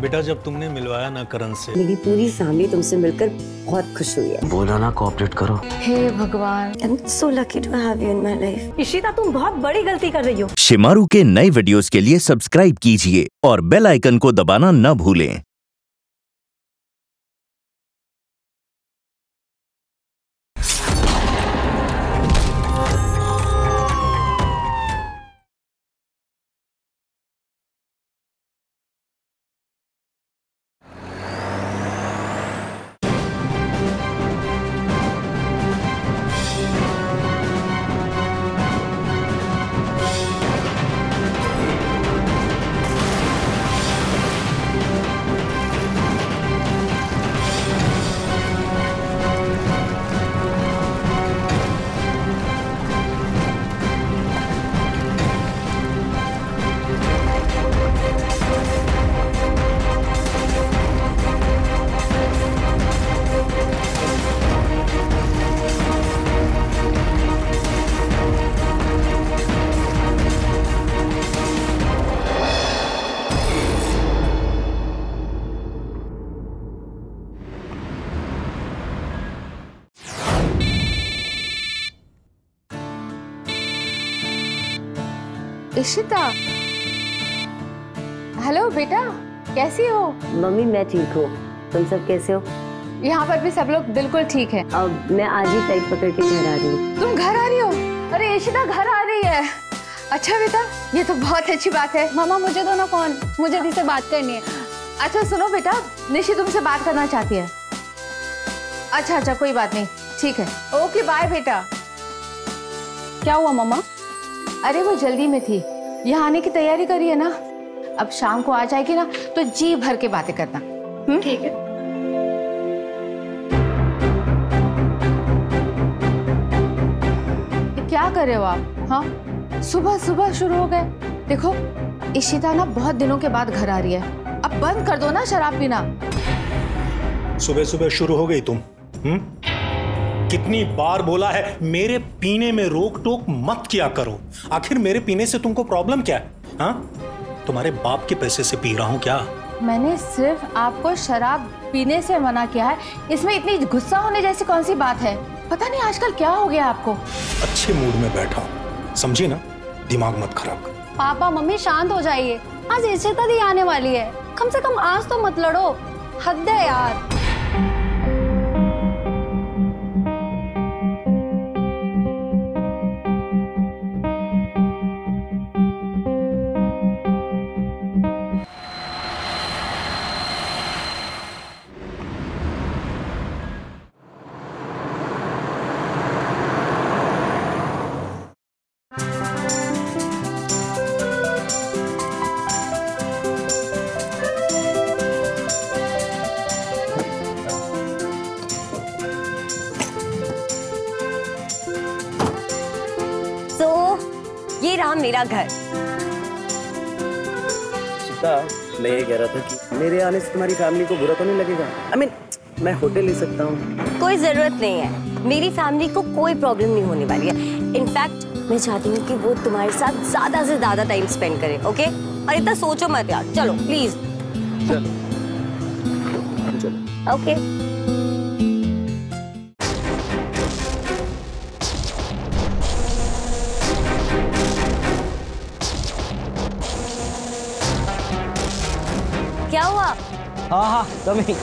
बेटा जब तुमने मिलवाया ना करण से। मेरी पूरी फैमिली तुमसे मिलकर बहुत खुश हुई है। बोला ना कोऑपरेट करो। हे भगवान। I'm so lucky to have you in my life. Ishita तुम बहुत बड़ी गलती कर रही हो। शिमारू के नए वीडियोस के लिए सब्सक्राइब कीजिए और बेल आइकन को दबाना न भूलें। इशिता हेलो बेटा कैसी हो? मम्मी मैं ठीक हूँ। तुम सब कैसे हो? यहाँ पर भी सब लोग बिल्कुल ठीक है। अब मैं आज ही फ़्लाइट पकड़ के घर आ रही हूँ। तुम घर आ रही हो? अरे इशिता घर आ रही है। अच्छा बेटा ये तो बहुत अच्छी बात है। मामा मुझे दो ना फ़ोन मुझे दी से बात करनी है। अच्छा सुनो बेटा निशी तुमसे बात करना चाहती है। अच्छा अच्छा कोई बात नहीं। ठीक है। ओके बाय बेटा। क्या हुआ मामा? अरे वो जल्दी में थी। यहाँ आने की तैयारी करी है ना? अब शाम को आ जाएगी ना तो जी भर के बातें करना। ठीक है। क्या कर रहे हो आप? हाँ? सुबह सुबह शुरू हो गए। देखो इशिता ना बहुत दिनों के बाद घर आ रही है। अब बंद कर दो ना शराब पीना। सुबह सुबह शुरू हो गई तुम हम्म? कितनी बार बोला है मेरे पीने में रोक टोक मत किया करो। आखिर मेरे पीने से तुमको प्रॉब्लम क्या है? हाँ? तुम्हारे बाप के पैसे से पी रहा हूँ क्या? मैंने सिर्फ़ आपको शराब पीने से मना किया है। इसमें इतनी गुस्सा होने जैसी कौन सी बात है? पता नहीं आजकल क्या हो गया आपको। अच्छे मूड में बैठा हूँ। समझी ना? दिमाग मत खराब कर। पापा मम्मी शांत हो जाइए। आज इशिता दी आने वाली है। कम से कम आज तो मत लड़ो। हद है यार। मेरे आने से तुम्हारी फैमिली को बुरा तो नहीं लगेगा? आई मीन मैं होटल ले सकता हूँ। कोई ज़रूरत नहीं है। मेरी फैमिली को कोई प्रॉब्लम नहीं होने वाली है। इनफैक्ट मैं चाहती हूँ कि वो तुम्हारे साथ ज़्यादा से ज़्यादा टाइम स्पेंड करे ओके और इतना सोचो मत यार। चलो प्लीज़ चलो। चलो ओके क्या हाँ हाँ कमी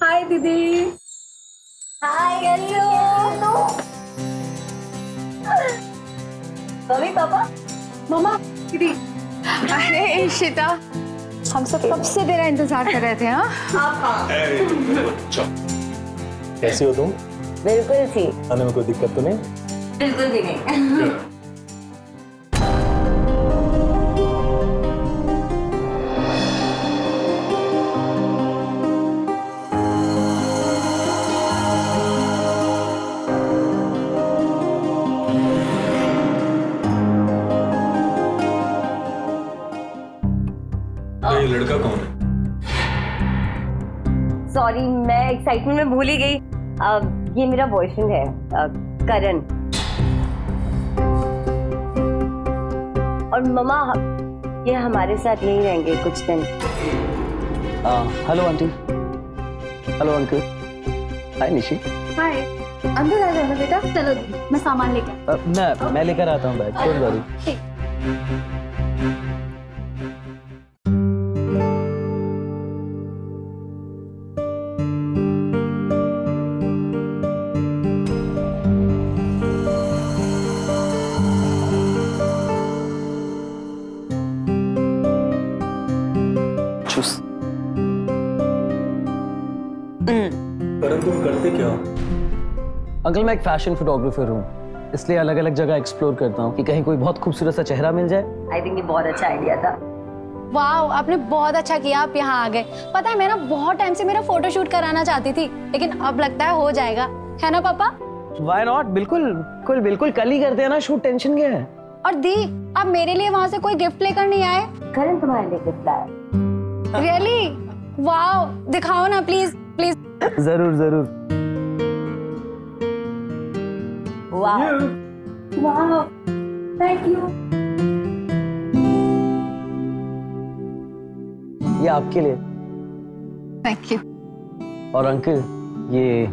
हाय दीदी हाय हेलो मम्मी पापा? मामा दीदी। अरे इशिता हम सब कब से तेरा इंतज़ार कर रहे थे हाँ? कैसी हो तुम? बिल्कुल थी आने में कोई दिक्कत तो नहीं? बिल्कुल भी नहीं। ये लड़का कौन है? सॉरी मैं एक्साइटमेंट में भूल ही गई। ये मेरा बॉयफ्रेंड है करण। और ममा ये हमारे साथ नहीं रहेंगे कुछ दिन। Hello aunty. Hello uncle hi Nishi. Hi अंदर आ जाओ बेटा। चलो मैं सामान लेके अ, मैं मैं लेकर आता हूँ बैग। डोंट वरी मैं एक फ़ैशन फोटोग्राफर हूँ। इसलिए अलग अलग जगह एक्सप्लोर करता हूँ कि कहीं कोई बहुत खूबसूरत सा चेहरा मिल जाए। आई थिंक ये बहुत अच्छा आइडिया था। वाह आपने बहुत अच्छा किया आप यहाँ आ गए। पता है मैं ना बहुत टाइम से मेरा फ़ोटो शूट कराना चाहती थी लेकिन अब लगता है हो जाएगा। है ना पापा? वाई नॉट बिल्कुल बिल्कुल बिल्कुल कल ही करते हैं ना शूट टेंशन क्या है? और दी आप मेरे लिए वहाँ से कोई गिफ्ट लेकर नहीं आए? करण तुम्हारे लिए गिफ्ट लाया। रियली वाह दिखाओ ना प्लीज़ प्लीज़ ज़रूर ज़रूर। वाह वाह थैंक यू ये आपके लिए। थैंक यू और अंकल ये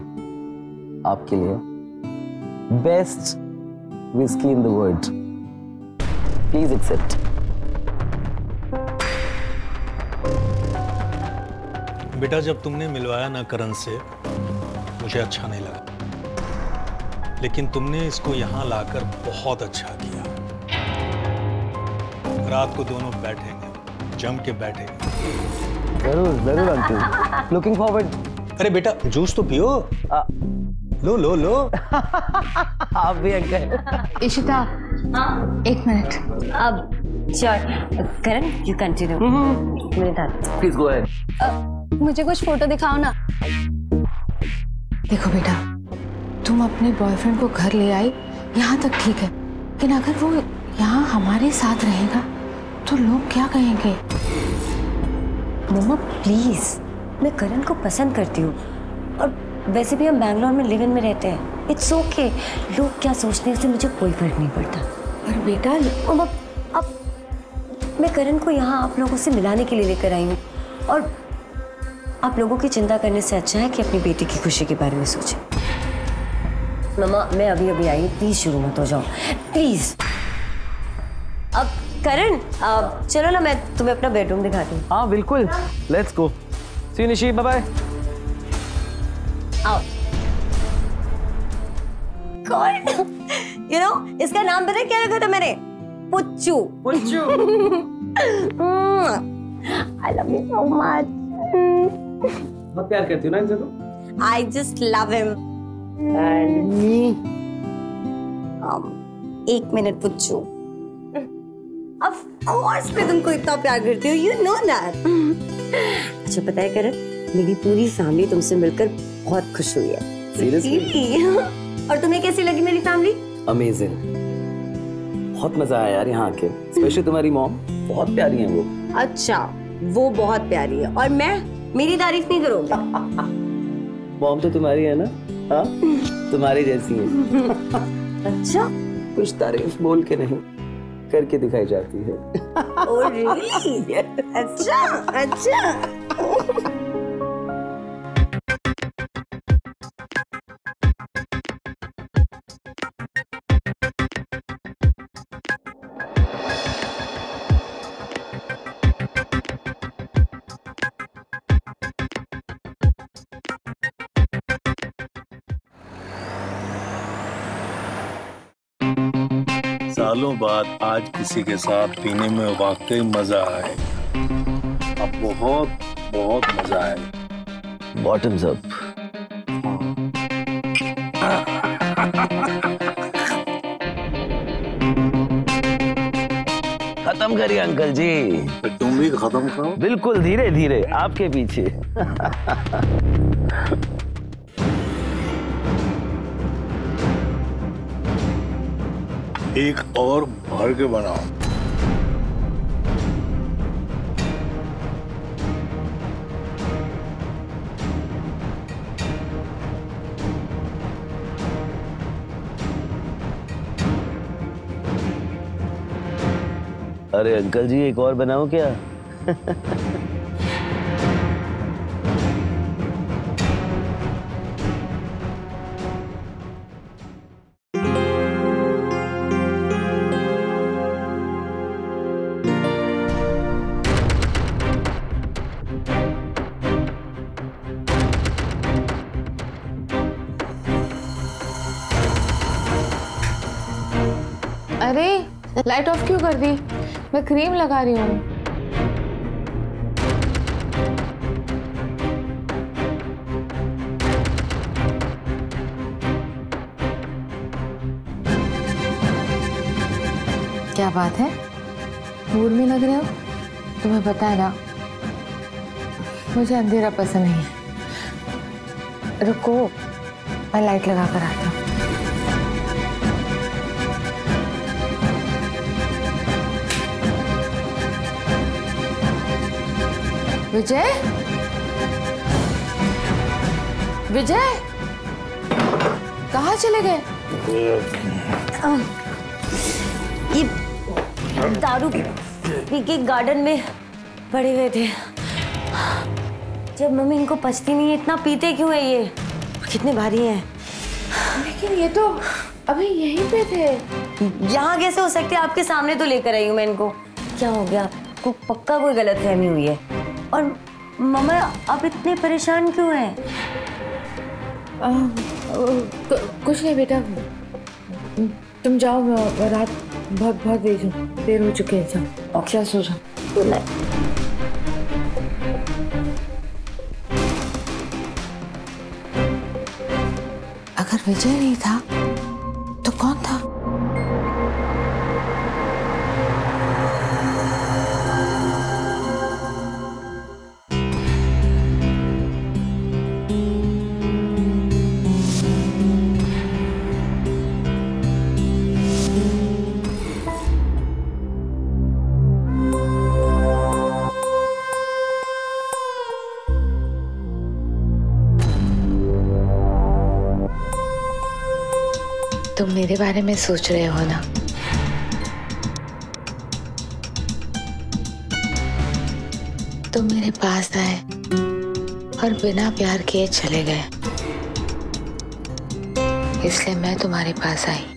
आपके लिए। Best whisky in the world please accept बेटा जब तुमने मिलवाया ना करण से मुझे अच्छा नहीं लगा। लेकिन तुमने इसको यहाँ लाकर बहुत अच्छा किया। रात को दोनों बैठेंगे जम के बैठेंगे। ज़रूर ज़रूर अंकल। लुकिंग फॉरवर्ड अरे बेटा जूस तो पियो। लो लो लो। आप भी अंकल। इशिता हाँ? एक मिनट। अब श्योर करण यू कंटिन्यू मेरे साथ। प्लीज़ गो अहेड मुझे कुछ फ़ोटो दिखाओ ना। देखो बेटा तुम अपने बॉयफ्रेंड को घर ले आई यहाँ तक ठीक है। लेकिन अगर वो यहाँ हमारे साथ रहेगा तो लोग क्या कहेंगे? मम्मा प्लीज़ मैं करण को पसंद करती हूँ। और वैसे भी हम बैंगलोर में लिव इन में रहते हैं। इट्स ओके लोग क्या सोचते हैं इससे मुझे कोई फ़र्क नहीं पड़ता। पर बेटा मम्मा अब मैं करण को यहाँ आप लोगों से मिलाने के लिए लेकर आई हूँ। और आप लोगों की चिंता करने से अच्छा है कि अपनी बेटी की खुशी के बारे में सोचें। मम्मा मैं अभी अभी आई प्लीज़ शुरू मत हो जाओ। प्लीज़ अब करण चलो ना मैं तुम्हें अपना बेडरूम दिखाती हूँ। हाँ बिल्कुल। Let's go see Nishi bye bye आओ। यू नो इसका नाम पता है क्या रखा था मैंने? Puchchu. Puchchu. I love you so much बहुत प्यार करती हो ना इनसे तो? I just love him and me एक मिनट पुच्चू ऑफ़ कोर्स मैं तुमको इतना प्यार करती हूँ यू नो दैट अच्छा पता है करण मेरी पूरी फैमिली तुमसे मिलकर बहुत खुश हुई है। Seriously? और तुम्हें कैसी लगी मेरी फैमिली अमेजिंग बहुत मज़ा आया यार यहाँ आके स्पेशली तुम्हारी मॉम बहुत प्यारी है वो। अच्छा वो बहुत प्यारी है। और मैं मेरी तारीफ़ नहीं करोगे। मॉम तो तुम्हारी है ना? हाँ? तुम्हारी जैसी है। अच्छा। कुछ तारीफ़ बोल के नहीं करके दिखाई जाती है। ओ रियली अच्छा अच्छा। सालों बाद आज किसी के साथ पीने में वाकई मज़ा आए। अब बहुत बहुत मज़ा आए। बॉटम्स अप खत्म करिए अंकल जी। तुम भी खत्म करो। बिल्कुल धीरे धीरे आपके पीछे। एक और भर के बनाओ अरे अंकल जी एक और बनाओ क्या? लाइट ऑफ़ क्यों कर दी? मैं क्रीम लगा रही हूँ। क्या बात है? मूड में लग रहे हो? तुम्हें पता है ना, मुझे अंधेरा पसंद नहीं है। रुको, मैं लाइट लगा कर आता हूँ। विजय? विजय? कहा चले गए? ये दारू पी के गार्डन में पड़े हुए थे। जब मम्मी इनको पचती नहीं है इतना पीते क्यों है ये? कितने भारी हैं। लेकिन ये तो अभी यहीं पे थे। यहाँ कैसे हो सकते आपके सामने तो लेकर आई हूँ मैं इनको। क्या हो गया? को पक्का कोई गलत फहमी हुई है? और मम्मा आप इतने परेशान क्यों हैं? कुछ नहीं बेटा। तुम जाओ रात बहुत बहुत देर देर हो चुके हैं जाओ अच्छा सो जाओ गुड नाइट अगर विजय नहीं था मेरे बारे में सोच रहे हो ना? तुम मेरे पास आए और बिना प्यार किए चले गए। इसलिए मैं तुम्हारे पास आई।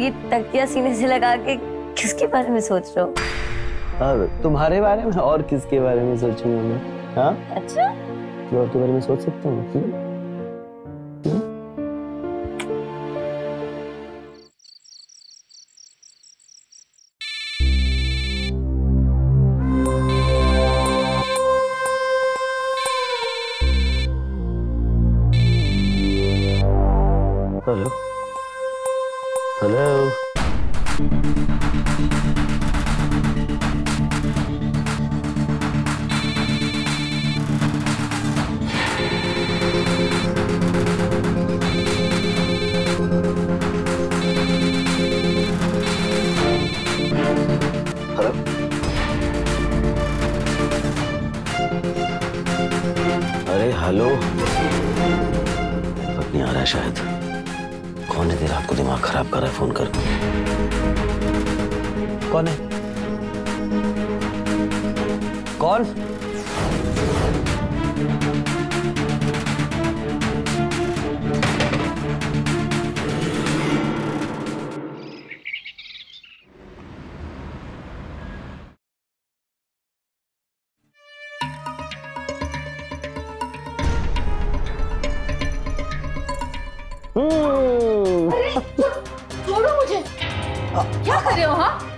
ये तकिया सीने से लगा के किसके बारे में सोच रहे हो? तुम्हारे बारे में और किसके बारे में सोचूँगा मैं? हाँ? अच्छा। मैं बारे में सोच सकता हूँ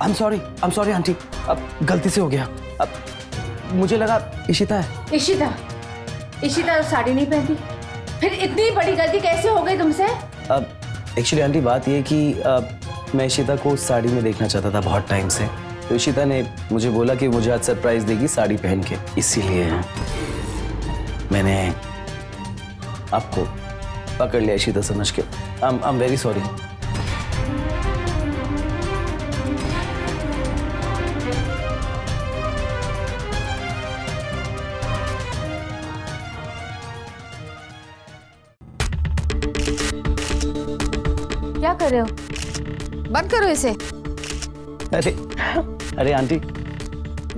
I am sorry I am sorry aunty अब गलती से हो गया। अब मुझे लगा इशिता है। इशिता इशिता साड़ी नहीं पहनती? फिर इतनी बड़ी गलती कैसे हो गई तुमसे? अब एक्चुअली आंटी बात ये कि अ, मैं इशिता को साड़ी में देखना चाहता था बहुत टाइम से। तो इशिता ने मुझे बोला कि मुझे आज सरप्राइज़ देगी साड़ी पहन के। इसीलिए मैंने आपको पकड़ लिया इशिता समझ के। आई एम वेरी सॉरी रहे हो? बंद करो इसे। अरे अरे आंटी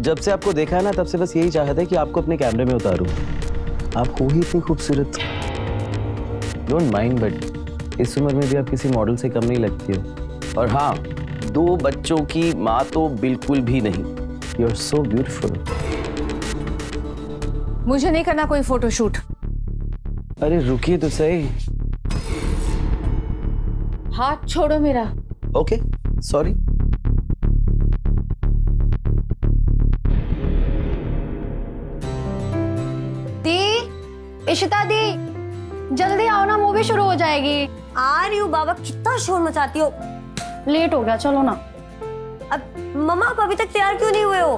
जब से आपको देखा है ना तब से बस यही चाहता है कि आपको अपने कैमरे में उतारूं। आप हो ही इतनी खूबसूरत। डोंट माइंड बट इस उम्र में भी आप किसी मॉडल से कम नहीं लगती हो। और हाँ दो बच्चों की माँ तो बिल्कुल भी नहीं। यू आर सो ब्यूटिफुल मुझे नहीं करना कोई फोटोशूट अरे रुकिए तो सही। हाथ छोड़ो मेरा। ओके सॉरी दी इशिता दी जल्दी आओ ना मूवी शुरू हो जाएगी। आ रही हूँ बाबा कितना शोर मचाती हो। लेट हो गया चलो ना। अब मम्मा आप अभी तक तैयार क्यों नहीं हुए हो?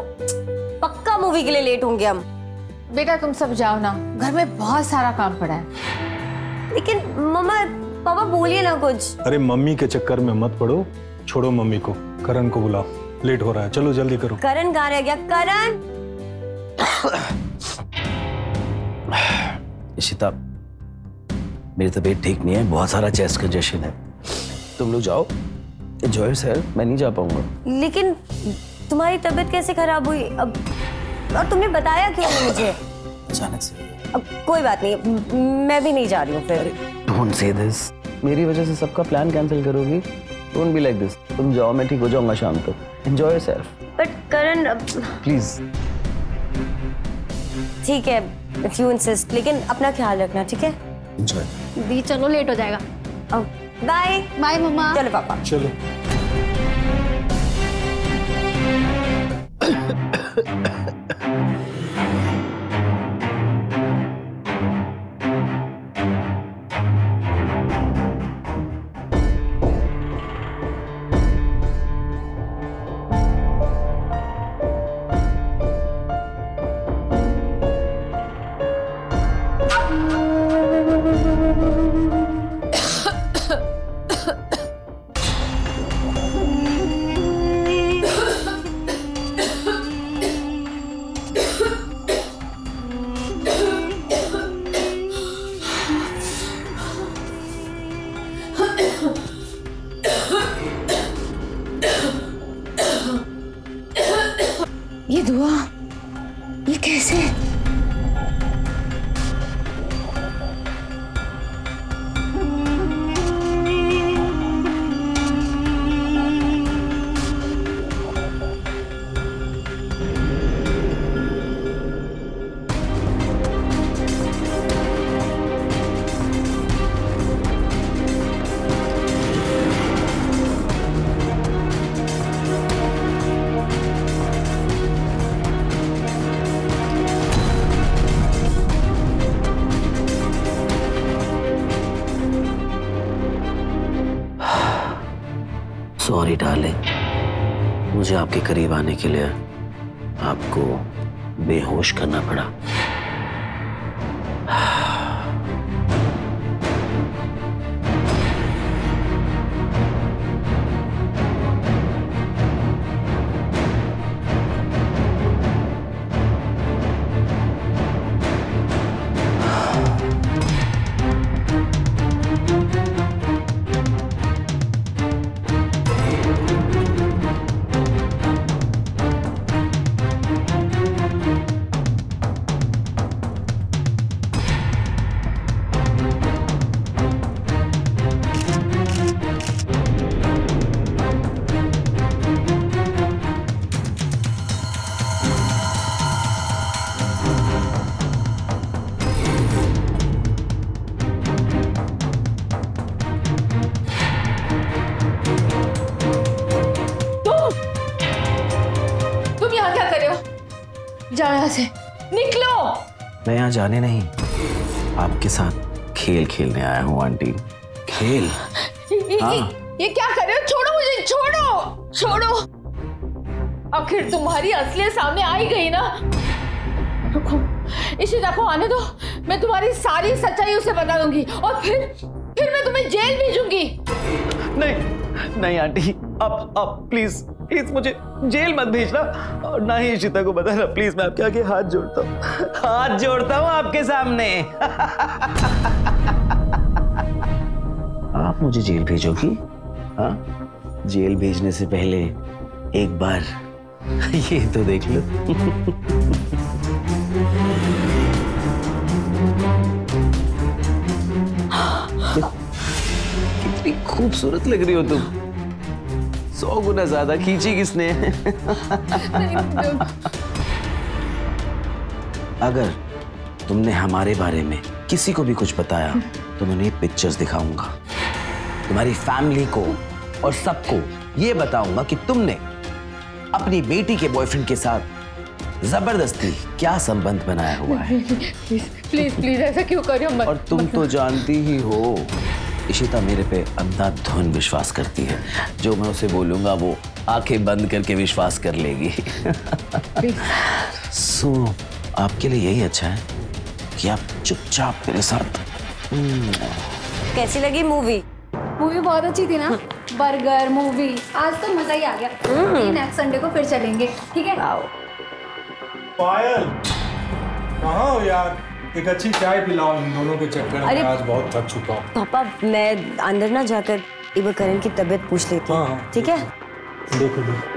पक्का मूवी के लिए लेट होंगे हम। बेटा तुम सब जाओ ना। घर में बहुत सारा काम पड़ा है। लेकिन मम्मा पापा बोलिए ना कुछ। अरे मम्मी के चक्कर में मत पड़ो। छोड़ो मम्मी को। करण को बुलाओ। लेट हो रहा है। चलो जल्दी करो। करण कहाँ रह गया? करण! इशिता मेरी तबीयत ठीक नहीं है। बहुत सारा चेस्ट कंजेशन है। तुम लोग जाओ। एंजॉय सर मैं नहीं जा पाऊँगा। लेकिन तुम्हारी तबीयत कैसे खराब हुई? अब और तुमने बताया क्यों नहीं मुझे? अचानक से। अब कोई बात नहीं। मैं भी नहीं जा रही हूँ फिर। डोंट से दिस मेरी वजह से सबका प्लान कैंसिल करोगी डोंट बी लाइक दिस तुम जाओ मैं ठीक हो जाऊँगा शाम तक enjoy yourself but Karan please ठीक है इफ़ यू इंसिस्ट लेकिन अपना ख्याल रखना ठीक है? एंजॉय दी चलो लेट हो जाएगा। बाय बाय मम्मा चलो पापा. चलो। करीब आने के लिए आपको बेहोश करना पड़ा। यहाँ जाने नहीं। आपके साथ खेल खेलने आया हूँ आंटी। खेल? ये, हाँ। ये, क्या कर रहे हो? छोड़ो मुझे छोड़ो छोड़ो। आखिर तुम्हारी असलियत सामने आई गई ना। रुको इशिता को आने दो। मैं तुम्हारी सारी सच्चाई उसे बता दूँगी और फिर फिर मैं तुम्हें जेल भेजूँगी। नहीं नहीं आंटी। अब अब प्लीज़ प्लीज़ मुझे जेल मत भेजना और ना ही इशिता को बताना। प्लीज़ मैं आपके आगे हाथ जोड़ता हूँ। हाथ जोड़ता हूँ आपके सामने। आप मुझे जेल भेजोगी? हाँ? जेल भेजने से पहले एक बार ये तो देख लो। कितनी खूबसूरत लग रही हो तुम। सौ गुना ज़्यादा खींची किसने? अगर तुमने हमारे बारे में किसी को भी कुछ बताया तो मैं उन्हें पिक्चर्स दिखाऊँगा। तुम्हारी फैमिली को और सबको ये बताऊँगा कि तुमने अपनी बेटी के बॉयफ्रेंड के साथ ज़बरदस्ती क्या संबंध बनाया हुआ है। प्लीज़ प्लीज़ प्लीज़ ऐसा क्यों कर रहे हो और तुम तो जानती ही हो इशिता मेरे पे अंधाधुन विश्वास करती है। जो मैं उसे बोलूँगा वो आँखें बंद करके विश्वास कर लेगी। सो आपके लिए यही अच्छा है कि आप चुपचाप मेरे साथ। कैसी लगी मूवी मूवी बहुत अच्छी थी ना? बर्गर मूवी आज तो मज़ा ही आ गया। नेक्स्ट संडे को फिर चलेंगे ठीक है? पायल कहाँ हो यार? एक अच्छी चाय पिलाओ इन दोनों के चक्कर में। आज बहुत थक चुका हूँ। पापा मैं अंदर ना जाकर एक बार करण की तबीयत पूछ लेती हाँ, हूँ हाँ। ठीक है? देखो देखो।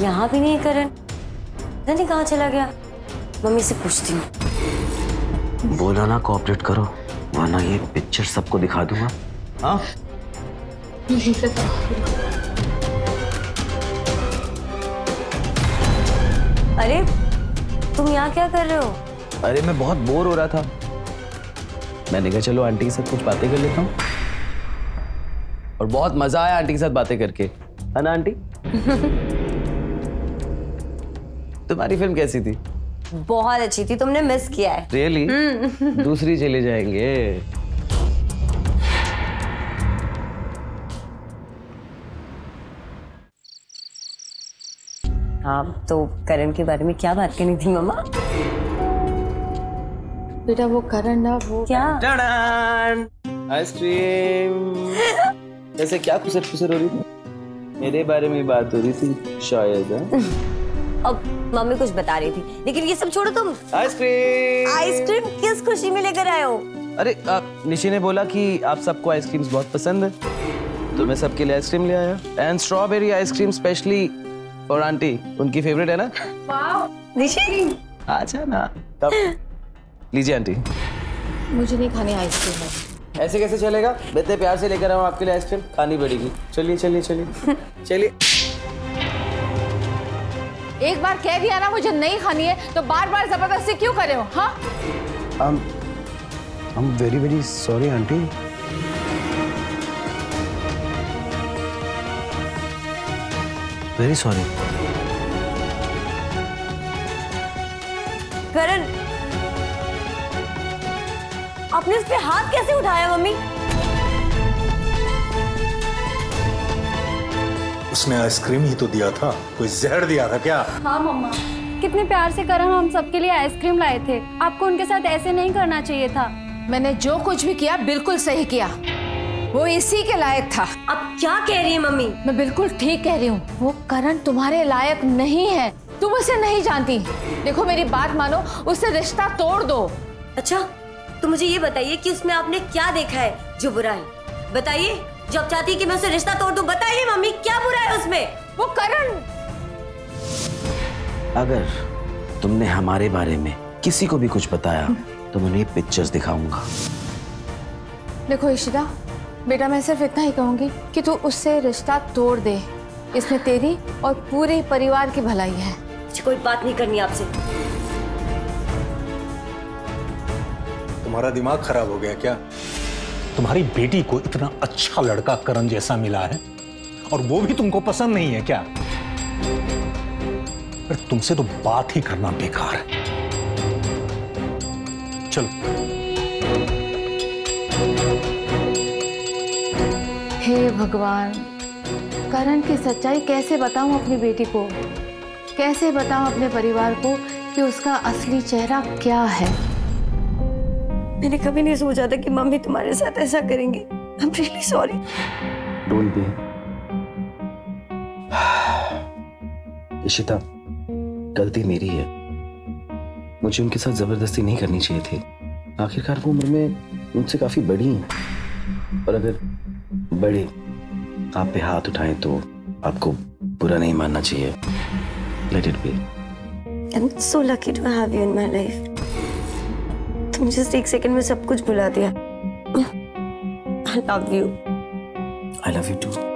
यहाँ भी नहीं करण। पता नहीं कहाँ चला गया? मम्मी से पूछती हूँ। बोला ना कोऑपरेट करो। वरना ये पिक्चर सबको दिखा दूँगा। हाँ? अरे तुम यहाँ क्या कर रहे हो? अरे मैं बहुत बोर हो रहा था। मैंने कहा चलो आंटी के साथ कुछ बातें कर लेता हूँ। और बहुत मज़ा आया आंटी के साथ बातें करके। है ना आंटी? तुम्हारी फ़िल्म कैसी थी? बहुत अच्छी थी तुमने मिस किया है। Really really? दूसरी चले जाएँगे। हाँ तो करण के बारे में क्या बात करनी थी मम्मा बेटा वो करण ना वो क्या? आइसक्रीम वैसे क्या खुसर खुसर हो रही थी? मेरे बारे में बात हो रही थी शायद हाँ? अब मम्मी कुछ बता रही थी। लेकिन ये सब छोड़ो तुम। आइसक्रीम। आइसक्रीम किस खुशी में लेकर आए हो? अरे निशी ने बोला कि आप सबको आइसक्रीम्स बहुत पसंद है। तो मैं सबके लिए आइसक्रीम ले आया। And strawberry ice cream specially for aunty उनकी फेवरेट है ना? निशी? अच्छा ना। तब। लीजिए आंटी मुझे नहीं खानी आइसक्रीम ऐसे कैसे चलेगा? इतने प्यार से लेकर आऊँ आपके लिए आइसक्रीम। खानी पड़ेगी। चलिए चलिए चलिए। चलिए। एक बार कह दिया ना मुझे नहीं खानी है तो बार बार ज़बरदस्ती क्यों करे हो हाँ? I'm I'm very very sorry aunty very sorry Karan आपने उस पे हाथ कैसे उठाया मम्मी? उसने आइसक्रीम ही तो दिया था। कोई जहर दिया था क्या? हाँ मम्मा। कितने प्यार से करण हम सबके लिए आइसक्रीम लाए थे। आपको उनके साथ ऐसे नहीं करना चाहिए था। मैंने जो कुछ भी किया बिल्कुल सही किया। वो इसी के लायक था। अब क्या कह रही है मम्मी? मैं बिल्कुल ठीक कह रही हूँ। वो करण तुम्हारे लायक नहीं है। तुम उसे नहीं जानती। देखो मेरी बात मानो। उससे रिश्ता तोड़ दो। अच्छा तो मुझे ये बताइए कि उसमें आपने क्या देखा है जो बुरा है? बताइए। जब चाहती कि मैं उसे रिश्ता तोड़ दूँ बताइए मम्मी क्या बुरा है उसमें? वो करण। अगर तुमने हमारे बारे में किसी को भी कुछ बताया तो मैं उन्हें पिक्चर्स दिखाऊँगा। देखो इशिता बेटा मैं सिर्फ़ इतना ही कहूँगी कि तू उससे रिश्ता तोड़ दे। इसमें तेरी और पूरे परिवार की भलाई है। मुझे कोई बात नहीं करनी आपसे। तुम्हारा दिमाग खराब हो गया क्या? तुम्हारी बेटी को इतना अच्छा लड़का करण जैसा मिला है, और वो भी तुमको पसंद नहीं है क्या? अरे तुमसे तो बात ही करना बेकार है। चलो। हे भगवान, करण की सच्चाई कैसे बताऊँ अपनी बेटी को? कैसे बताऊँ अपने परिवार को कि उसका असली चेहरा क्या है? मैंने कभी नहीं सोचा था कि मम्मी तुम्हारे साथ ऐसा करेंगी। I am really sorry don't be Ishita गलती मेरी है। मुझे उनके साथ ज़बरदस्ती नहीं करनी चाहिए थी। आखिरकार वो उम्र में मुझसे काफ़ी बड़ी हैं। और अगर बड़े आप पे हाथ उठाएँ तो आपको बुरा नहीं मानना चाहिए। Let it be I am so lucky to have you in my life तुम जस्ट एक सेकंड में सब कुछ भुला दिया। I love you I love you too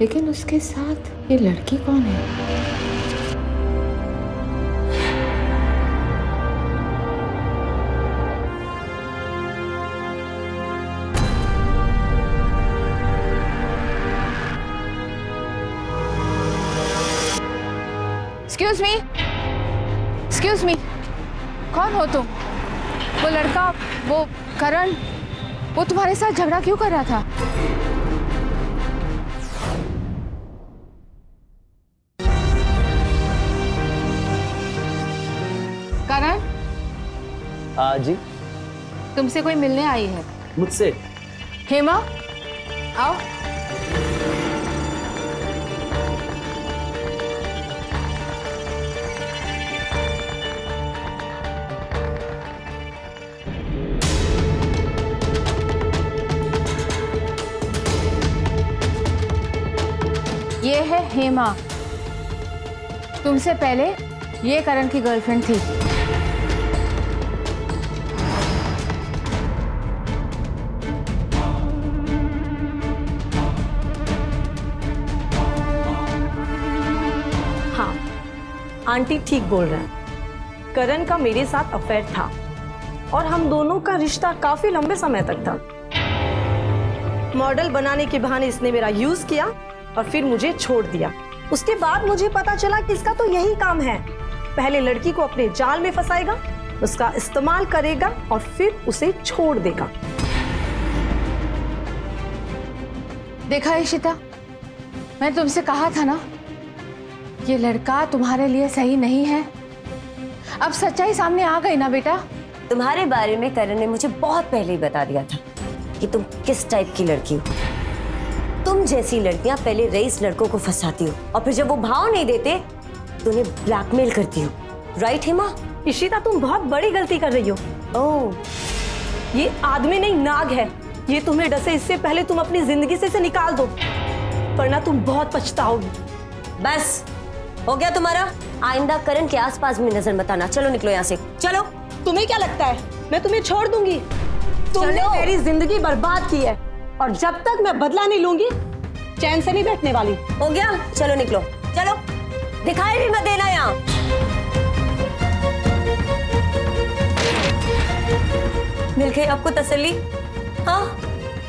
लेकिन उसके साथ ये लड़की कौन है? एक्सक्यूज मी एक्सक्यूज मी कौन हो तुम? वो लड़का, वो करण, वो तुम्हारे साथ झगड़ा क्यों कर रहा था? करण हाँ? जी। तुमसे कोई मिलने आई है? मुझसे। हेमा आओ। ये है हेमा। तुमसे पहले ये करण की गर्लफ्रेंड थी। आंटी ठीक बोल रहे हैं। करण का मेरे साथ अफेयर था और हम दोनों का रिश्ता काफ़ी लंबे समय तक था। मॉडल बनाने के बहाने इसने मेरा यूज़ किया और फिर मुझे छोड़ दिया। उसके बाद मुझे पता चला कि इसका तो यही काम है। पहले लड़की को अपने जाल में फंसाएगा, उसका इस्तेमाल करेगा और फिर उसे छोड़ देगा। देखा इशिता मैं तुमसे कहा था ना ये लड़का तुम्हारे लिए सही नहीं है। अब सच्चाई सामने आ गई ना बेटा? तुम्हारे बारे में करण ने मुझे बहुत पहले ही बता दिया था कि तुम किस टाइप की लड़की हो। तुम जैसी लड़कियाँ पहले रईस लड़कों को फंसाती हो और फिर जब वो भाव नहीं देते तो उन्हें ब्लैकमेल करती हो। राइट हेमा? इशिता तुम बहुत बड़ी गलती कर रही हो। ओह ये आदमी नहीं नाग है। ये तुम्हें डसे इससे पहले तुम अपनी ज़िंदगी से इसे निकाल दो। वरना तुम बहुत पछताओगी। बस। हो गया तुम्हारा? आइंदा करण के आसपास भी नज़र मत आना। चलो निकलो यहाँ से। चलो। तुम्हें क्या लगता है? मैं तुम्हें छोड़ दूँगी। तुमने मेरी ज़िंदगी बर्बाद की है। और जब तक मैं बदला नहीं लूँगी चैन से नहीं बैठने वाली। हो गया? चलो निकलो। चलो। दिखाई भी मत देना यहाँ। मिल गई आपको तसल्ली? हाँ?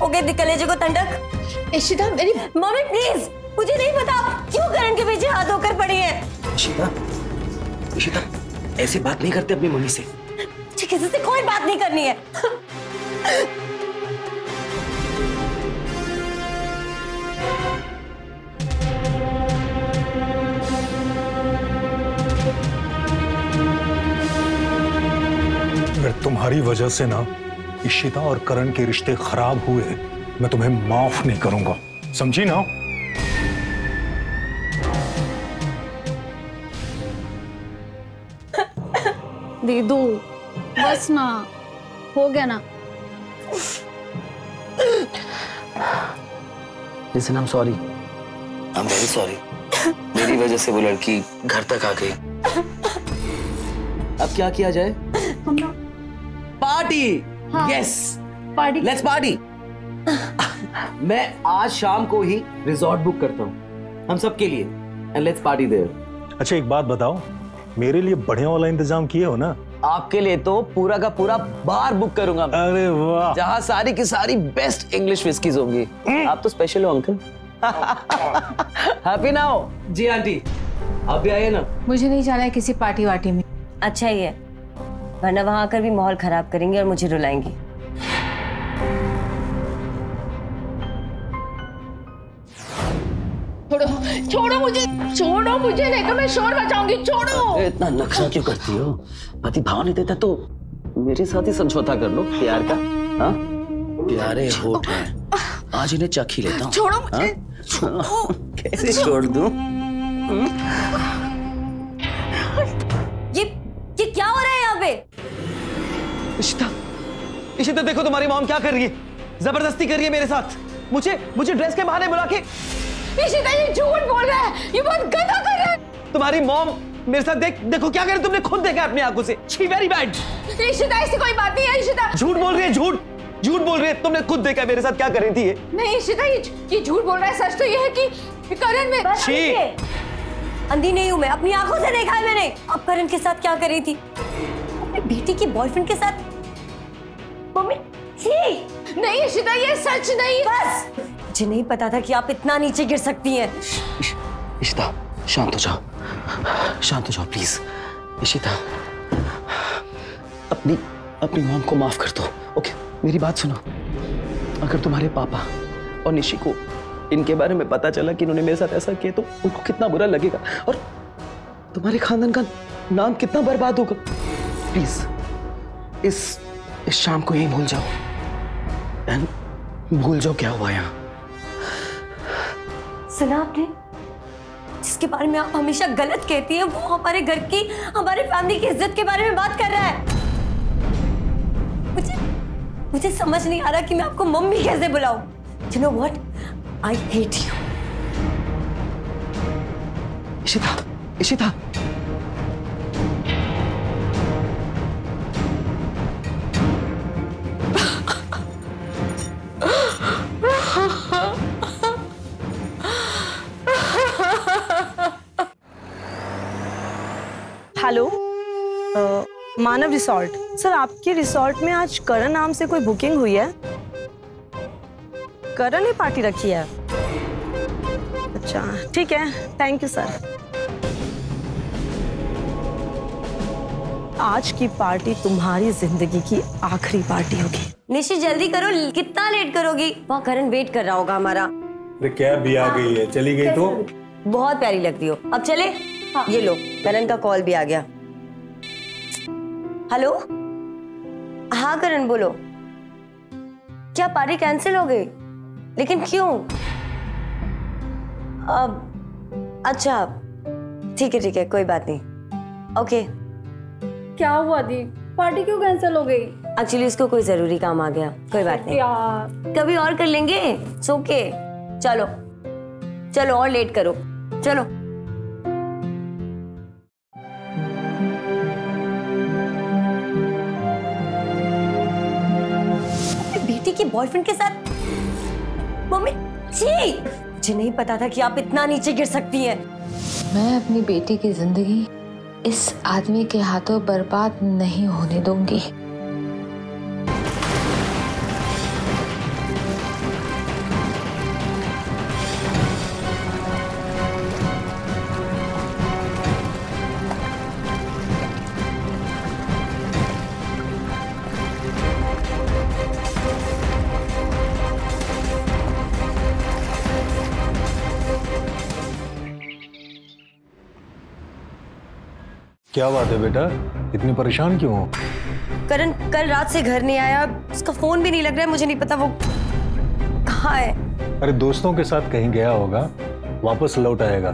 हो गए कलेजे को ठंडक इशिता मेरी मम्मी प्लीज़ मुझे नहीं पता क्यों करण के पीछे हाथ होकर पड़ी है। इशिता इशिता ऐसे बात नहीं करते अपनी मम्मी से। मुझे किसी से कोई बात नहीं करनी है। अगर तुम्हारी वजह से ना इशिता और करण के रिश्ते खराब हुए मैं तुम्हें माफ़ नहीं करूँगा। समझी ना? दे दो। बस ना हो गया ना। Listen I am sorry I am very sorry मेरी वजह से वो लड़की घर तक आ गई। अब क्या किया जाए? Party yes party let's party मैं आज शाम को ही रिजॉर्ट बुक करता हूँ। हम सब के लिए। एंड लेट्स पार्टी देयर अच्छा एक बात बताओ। मेरे लिए बढ़िया वाला इंतज़ाम किए हो ना? आपके लिए तो पूरा का पूरा बार बुक करूँगा अरे वाह। जहाँ सारी की सारी बेस्ट इंग्लिश विस्कीज होंगी। आप तो स्पेशल हो अंकल हैप्पी नाउ जी आंटी। आप भी आइए ना? मुझे नहीं जाना है किसी पार्टी वार्टी में। अच्छा ही है। वरना वहाँ आकर भी माहौल खराब करेंगे और मुझे रुलाएँगी। छोड़ो छोड़ो मुझे छोड़ो मुझे नहीं तो मैं शोर मचाऊँगी छोड़ो। इतना नखरा क्यों करती हो? पति भाव नहीं देता तो मेरे साथ ही समझौता कर लो प्यार का हाँ? प्यारे होठ हैं। आज इन्हें चख ही लेता हूँ। छोड़ो मुझे हाँ? कैसे छोड़ दूँ? ये ये क्या हो रहा है यहाँ पे? इशिता इशिता देखो तुम्हारी मॉम क्या कर रही है। ज़बरदस्ती कर रही है मेरे साथ। मुझे मुझे ड्रेस के बहाने बुला के इशिता ये झूठ बोल रहा है। ये बहुत गंदा कर रहा है। तुम्हारी मॉम मेरे साथ देख देखो क्या कर रही तुमने खुद देखा अपनी आँखों से। शी वेरी बैड इशिता ऐसी कोई बात नहीं है इशिता झूठ बोल रही है झूठ। झूठ बोल रही है। तुमने खुद देखा मेरे साथ क्या कर रही थी ये? नहीं इशिता ये ये झूठ बोल रहा है। सच तो ये है कि करण में बस छी। अंधी नहीं हूँ मैं। अपनी आँखों से देखा है मैंने। अब करण के साथ क्या कर रही थी? अपनी बेटी के बॉयफ्रेंड के साथ। मम्मी छी। नहीं इशिता ये सच नहीं बस। मुझे नहीं पता था कि आप इतना नीचे गिर सकती हैं। इश- इशिता, शांत हो जाओ। शांत हो जाओ प्लीज़ इशिता, अपनी अपनी मॉम को माफ़ कर दो ओके मेरी बात सुनो। अगर तुम्हारे पापा और निशी को इनके बारे में पता चला कि इन्होंने मेरे साथ ऐसा किया तो उनको कितना बुरा लगेगा? और तुम्हारे खानदान का नाम कितना बर्बाद होगा? प्लीज़ इस इस शाम को यही भूल जाओ। एंड भूल जाओ क्या हुआ यहाँ? सुना आपने? जिसके बारे में आप हमेशा गलत कहती हैं, वो हमारे घर की, हमारे फैमिली की इज़्ज़त के बारे में बात कर रहा है। मुझे मुझे समझ नहीं आ रहा कि मैं आपको मम्मी कैसे बुलाऊं। You know what I hate you Ishita Ishita. Hello? Manav resort. Sir आपके रिसोर्ट में आज करण नाम से कोई बुकिंग हुई है? करण ने पार्टी रखी है। अच्छा ठीक है। थैंक यू सर आज की पार्टी तुम्हारी ज़िंदगी की आखिरी पार्टी होगी। निशी जल्दी करो कितना लेट करोगी? वहाँ करण वेट कर रहा होगा हमारा। अरे कैब भी आ गई है? चली गई तो? बहुत प्यारी लगती हो। अब चले। ये लो करण का कॉल भी आ गया। हेलो हाँ करण बोलो। क्या पार्टी कैंसिल हो गई? लेकिन क्यों? अब अच्छा ठीक है ठीक है कोई बात नहीं। ओके क्या हुआ दी? पार्टी क्यों कैंसिल हो गई? एक्चुअली उसको कोई ज़रूरी काम आ गया। कोई बात नहीं। कभी और कर लेंगे? ओके चलो। चलो और लेट करो। चलो। के बॉयफ्रेंड के साथ? मम्मी, जी! मुझे नहीं पता था कि आप इतना नीचे गिर सकती हैं। मैं अपनी बेटी की ज़िंदगी इस आदमी के हाथों बर्बाद नहीं होने दूँगी। क्या बात है बेटा? इतनी परेशान क्यों हो? करण कल रात से घर नहीं आया उसका फ़ोन भी नहीं लग रहा है मुझे नहीं पता वो कहाँ है। अरे दोस्तों के साथ कहीं गया होगा वापस लौट आएगा।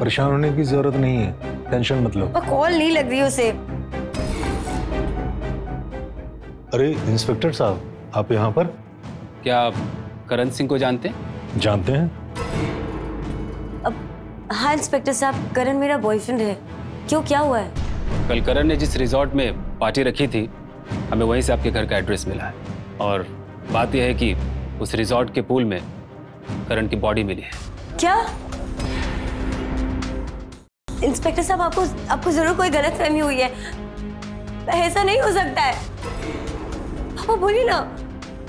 परेशान होने की ज़रूरत नहीं है टेंशन मत लो। कॉल नहीं लग रही उसे। अरे इंस्पेक्टर साहब आप यहाँ पर? क्या आप करण सिंह को जानते हैं? जानते हैं। अब हाँ इंस्पेक्टर साहब करण मेरा बॉयफ्रेंड है। क्यों क्या हुआ है? कल करण ने जिस रिजॉर्ट में पार्टी रखी थी हमें वहीं से आपके घर का एड्रेस मिला है। और बात यह है कि उस रिजॉर्ट के पूल में करण की बॉडी मिली है। क्या? इंस्पेक्टर साहब आपको आपको ज़रूर कोई गलत फहमी हुई है। ऐसा नहीं हो सकता है। पापा बोलिए ना।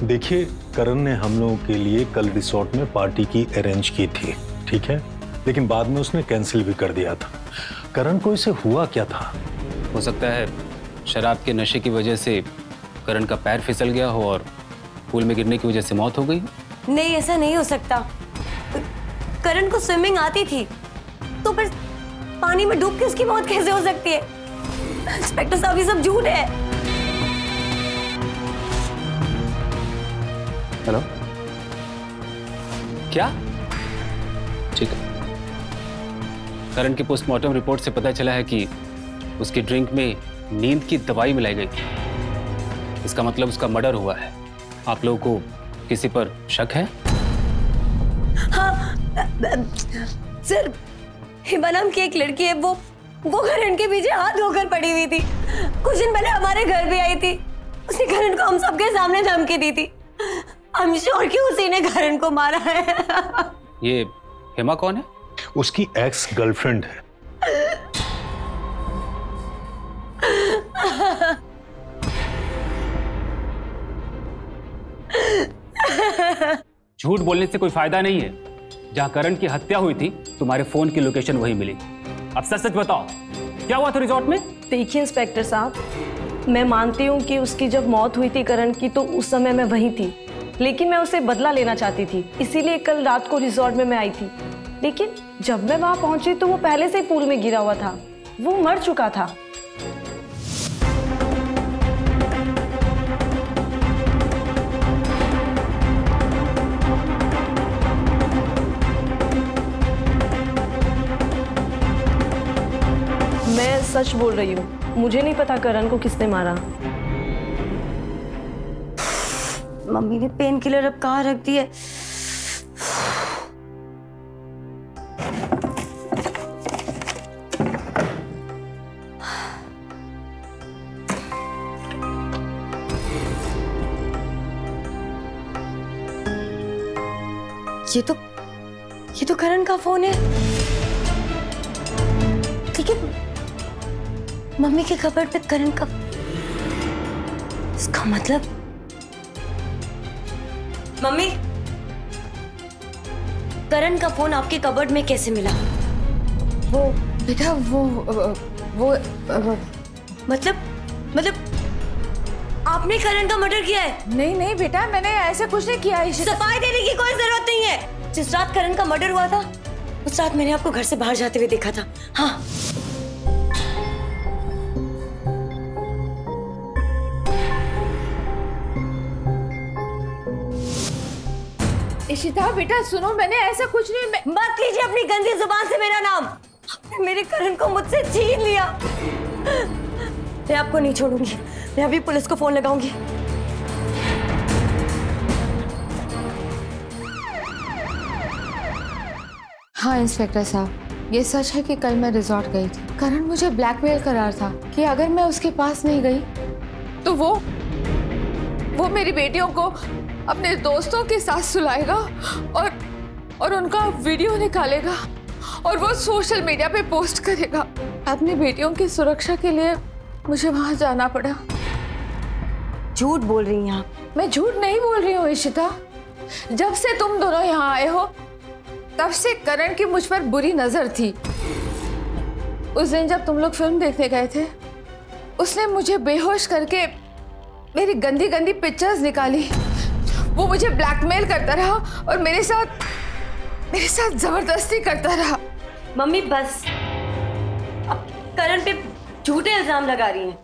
देखिए करण ने हम लोगों के लिए कल रिसोर्ट में पार्टी की अरेंज की थी ठीक है? लेकिन बाद में उसने कैंसिल भी कर दिया था। करण को इसे हुआ क्या था? हो सकता है शराब के नशे की वजह से करण का पैर फिसल गया हो और पूल में गिरने की वजह से मौत हो गई। नहीं ऐसा नहीं हो सकता। करण को स्विमिंग आती थी तो फिर पानी में डूब के उसकी मौत कैसे हो सकती है? इंस्पेक्टर साहब ये सब झूठ है। हेलो क्या? करण की पोस्टमार्टम रिपोर्ट से पता चला है कि उसके ड्रिंक में नींद की दवाई मिलाई गई थी। इसका मतलब उसका मर्डर हुआ है। आप लोगों को किसी पर शक है? सर हिमा नाम की एक लड़की है वो वो करण के पीछे हाथ धोकर पड़ी हुई थी। कुछ दिन पहले हमारे घर भी आई थी। उसने करण को हम सबके सामने धमकी दी थी। हम श्योर कि उसी ने करण को मारा है। ये हेमा कौन है? उसकी एक्स गर्लफ्रेंड है। झूठ बोलने से कोई फ़ायदा नहीं है। जहाँ करण की हत्या हुई थी तुम्हारे फ़ोन की लोकेशन वही मिली। अब सच सच बताओ क्या हुआ था रिजॉर्ट में? देखिए इंस्पेक्टर साहब मैं मानती हूँ कि उसकी जब मौत हुई थी करण की तो उस समय मैं वहीं थी। लेकिन मैं उसे बदला लेना चाहती थी। इसीलिए कल रात को रिजॉर्ट में मैं आई थी। लेकिन जब मैं वहाँ पहुँची तो वो पहले से ही पूल में गिरा हुआ था। वो मर चुका था। मैं सच बोल रही हूँ। मुझे नहीं पता करण को किसने मारा। मम्मी ने पेन किलर अब कहाँ रख दी है ये तो ये तो करण का फ़ोन है। ठीक है? मम्मी के कपड़ पे करण का इसका मतलब? मम्मी करण का फ़ोन आपके कबर्ड में कैसे मिला? वो बेटा वो वो मतलब मतलब आपने करण का मर्डर किया है? नहीं नहीं बेटा मैंने ऐसा कुछ नहीं किया इशिता सफ़ाई देने की कोई ज़रूरत नहीं है जिस रात करण का मर्डर हुआ था उस रात मैंने आपको घर से बाहर जाते हुए देखा था। हाँ। इशिता बेटा सुनो मैंने ऐसा कुछ नहीं मैं मत लीजिए अपनी गंदी ज़ुबान से मेरा नाम। आपने मेरे करण को मुझसे छीन लिया। मैं आपको नहीं छोड़ूँगी। मैं अभी पुलिस को फ़ोन लगाऊँगी। हाँ इंस्पेक्टर साहब, ये सच है कि कल मैं रिजॉर्ट गई थी। करण मुझे ब्लैकमेल करार था कि अगर मैं उसके पास नहीं गई तो वो वो मेरी बेटियों को अपने दोस्तों के साथ सुलाएगा और और उनका वीडियो निकालेगा और वो सोशल मीडिया पे पोस्ट करेगा। अपनी बेटियों की सुरक्षा के लिए मुझे वहाँ जाना पड़ा। झूठ बोल रही हैं आप? मैं झूठ नहीं बोल रही हूँ, इशिता। जब से तुम दोनों यहाँ आए हो तब से करण की मुझ पर बुरी नज़र थी। उस दिन जब तुम लोग फ़िल्म देखने गए थे उसने मुझे बेहोश करके मेरी गंदी गंदी पिक्चर्स निकाली। वो मुझे ब्लैकमेल करता रहा और मेरे साथ मेरे साथ ज़बरदस्ती करता रहा। मम्मी बस। अब करण पे झूठे इल्ज़ाम लगा रही हैं।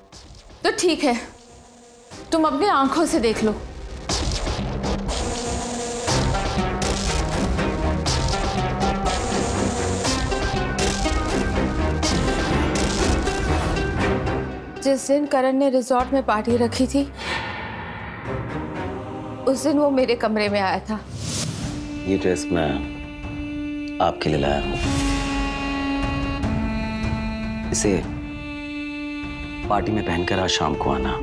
तो ठीक है। तुम अपनी आँखों से देख लो। जिस दिन करण ने रिजॉर्ट में पार्टी रखी थी, उस दिन वो मेरे कमरे में आया था। ये ड्रेस मैं आपके लिए लाया हूँ। इसे पार्टी में पहनकर आज शाम को आना।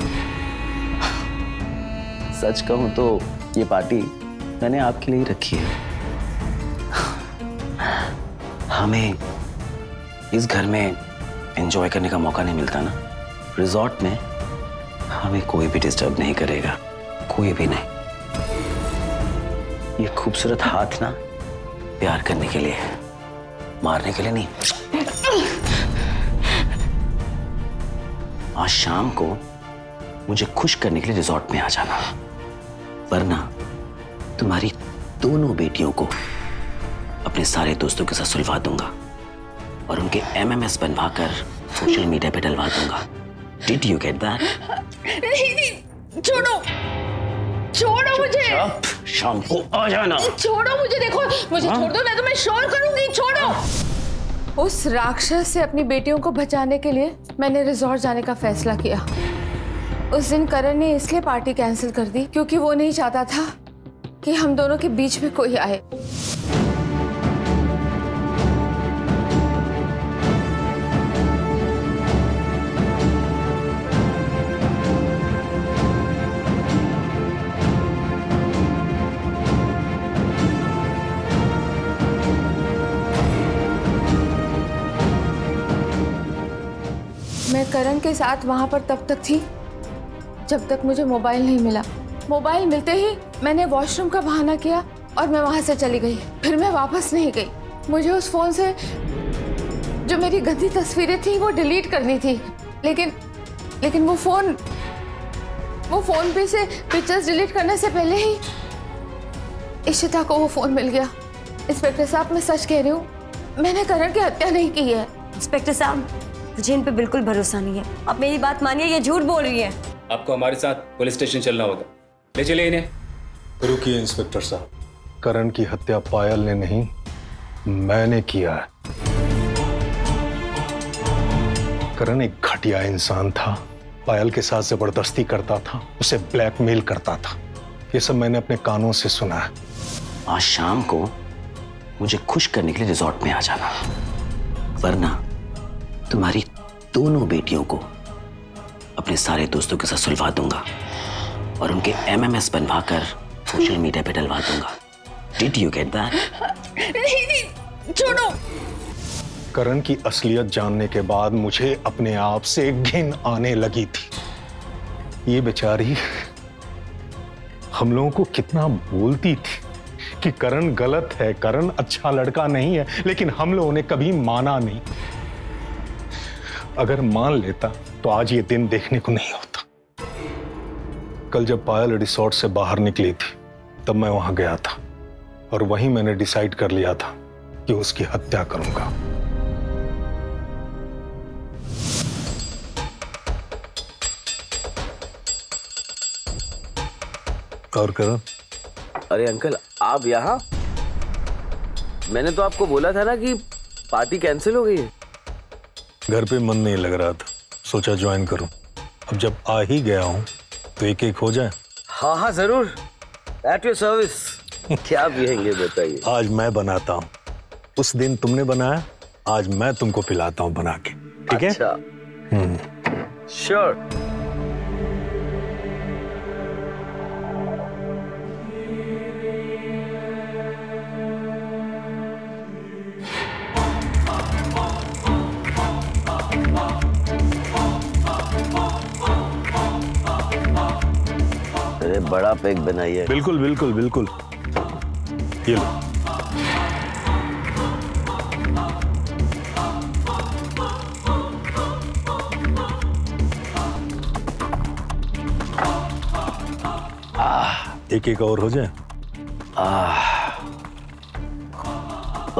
सच कहूँ तो ये पार्टी मैंने आपके लिए रखी है। हमें इस घर में एंजॉय करने का मौका नहीं मिलता ना। रिजॉर्ट में हमें कोई भी डिस्टर्ब नहीं करेगा। कोई भी नहीं। ये खूबसूरत हाथ ना प्यार करने के लिए मारने के लिए नहीं। आज शाम को मुझे खुश करने के लिए रिजॉर्ट में आ जाना। वरना तुम्हारी दोनों बेटियों को अपने सारे दोस्तों के साथ सुलवा दूँगा और उनके एमएमएस बनवा कर सोशल मीडिया पे डलवा दूँगा। डिड यू गेट दैट नहीं नहीं छोड़ो। छोड़ो मुझे। शाम को आ जाना छोड़ो मुझे देखो मुझे छोड़ दो नहीं तो मैं शोर करूँगी छोड़ो। उस राक्षस से अपनी बेटियों को बचाने के लिए मैंने रिजॉर्ट जाने का फैसला किया। उस दिन करण ने इसलिए पार्टी कैंसिल कर दी क्योंकि वो नहीं चाहता था कि हम दोनों के बीच में कोई आए। करण के साथ वहाँ पर तब तक थी, जब तक मुझे मोबाइल नहीं मिला। मोबाइल मिलते ही मैंने वॉशरूम का बहाना किया और मैं वहाँ से चली गई। फिर मैं वापस नहीं गई। मुझे उस फ़ोन से जो मेरी गंदी तस्वीरें थी, वो डिलीट करनी थी। लेकिन लेकिन वो फ़ोन वो फ़ोन पे से पिक्चर्स डिलीट करने से पहले ही इशिता को वो फ़ोन मिल गया। इंस्पेक्टर साहब, मैं सच कह रही हूँ, मैंने करण की हत्या नहीं की है। इंस्पेक्टर साहब मुझे इन पे बिल्कुल भरोसा नहीं है। आप मेरी बात मानिए ये झूठ बोल रही है। आपको हमारे साथ पुलिस स्टेशन चलना होगा। ले चलिए इन्हें। रुकिए इंस्पेक्टर साहब। करण की हत्या पायल ने नहीं मैंने किया है। करण एक घटिया इंसान था। पायल के साथ ज़बरदस्ती करता था उसे ब्लैकमेल करता था। ये सब मैंने अपने कानों से सुना है। आज शाम को मुझे खुश करने के लिए रिजॉर्ट में आ जाना। वरना तुम्हारी दोनों बेटियों को अपने सारे दोस्तों के साथ सुलवा दूँगा और उनके एमएमएस बनवा कर सोशल मीडिया पे डलवा दूँगा। डिड यू गेट दैट नहीं नहीं छोड़ो। करण की असलियत जानने के बाद मुझे अपने आप से घिन आने लगी थी। ये बेचारी हम लोगों को कितना बोलती थी कि करण गलत है करण अच्छा लड़का नहीं है लेकिन हम लोगों ने कभी माना नहीं। अगर मान लेता तो आज ये दिन देखने को नहीं होता। कल जब पायल रिसोर्ट से बाहर निकली थी, तब मैं वहाँ गया था, और वहीं मैंने डिसाइड कर लिया था कि उसकी हत्या करूँगा। और करण? अरे अंकल, आप यहाँ? मैंने तो आपको बोला था ना कि पार्टी कैंसिल हो गई है। घर पे मन नहीं लग रहा था। सोचा ज्वाइन करूँ। अब जब आ ही गया हूँ तो एक एक हो जाए। हाँ हाँ ज़रूर। एट योर सर्विस क्या पियेंगे बताइए। आज मैं बनाता हूँ। उस दिन तुमने बनाया आज मैं तुमको पिलाता हूँ बना के। ठीक है? अच्छा। श्योर अरे बड़ा पैक बनाइए। बिल्कुल बिल्कुल बिल्कुल। ये लो। एक एक और हो जाए।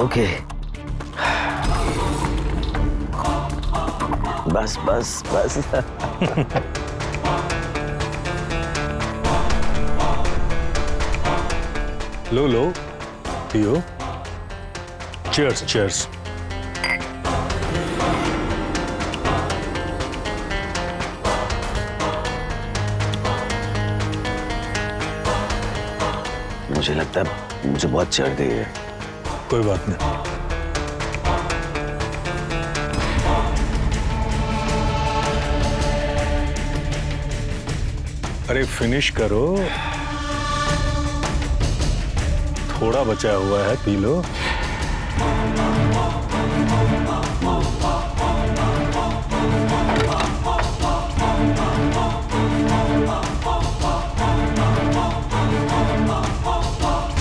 ओके। बस बस बस। लो लो। पियो। चेयर्स चेयर्स मुझे लगता है मुझे बहुत चढ़ गई है। कोई बात नहीं। अरे फिनिश करो। थोड़ा बचा हुआ है पी लो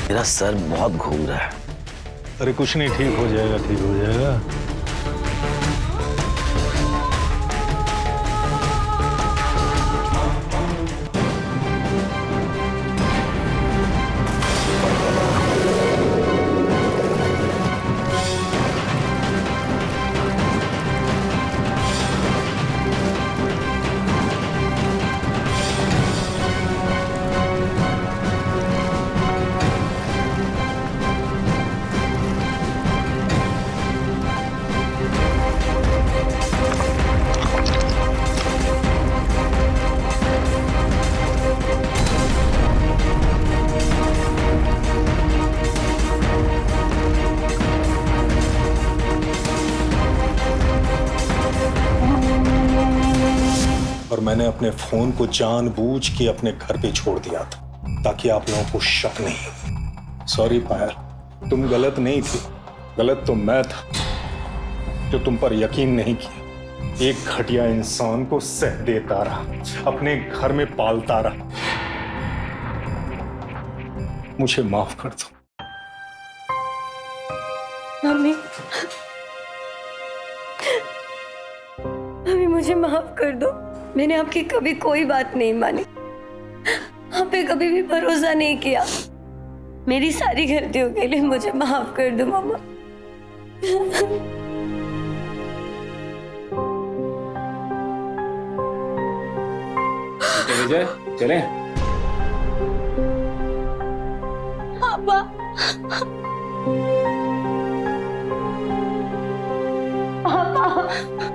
मेरा सर बहुत घूम रहा है। अरे कुछ नहीं ठीक हो जाएगा ठीक हो जाएगा। मैंने अपने फ़ोन को जानबूझ के अपने घर पे छोड़ दिया था, ताकि आप लोगों को शक नहीं सॉरी पायल। तुम गलत नहीं थी। गलत तो मैं था, जो तुम पर यकीन नहीं किया। एक घटिया इंसान को सह देता रहा, अपने घर में पालता रहा। मुझे माफ़ कर दो। मम्मी। मम्मी, मुझे माफ़ कर दो। मैंने आपकी कभी कोई बात नहीं मानी। आप पे कभी भी भरोसा नहीं किया। मेरी सारी गलतियों के लिए मुझे माफ़ कर दो मामा। विजय चलें। पापा। पापा।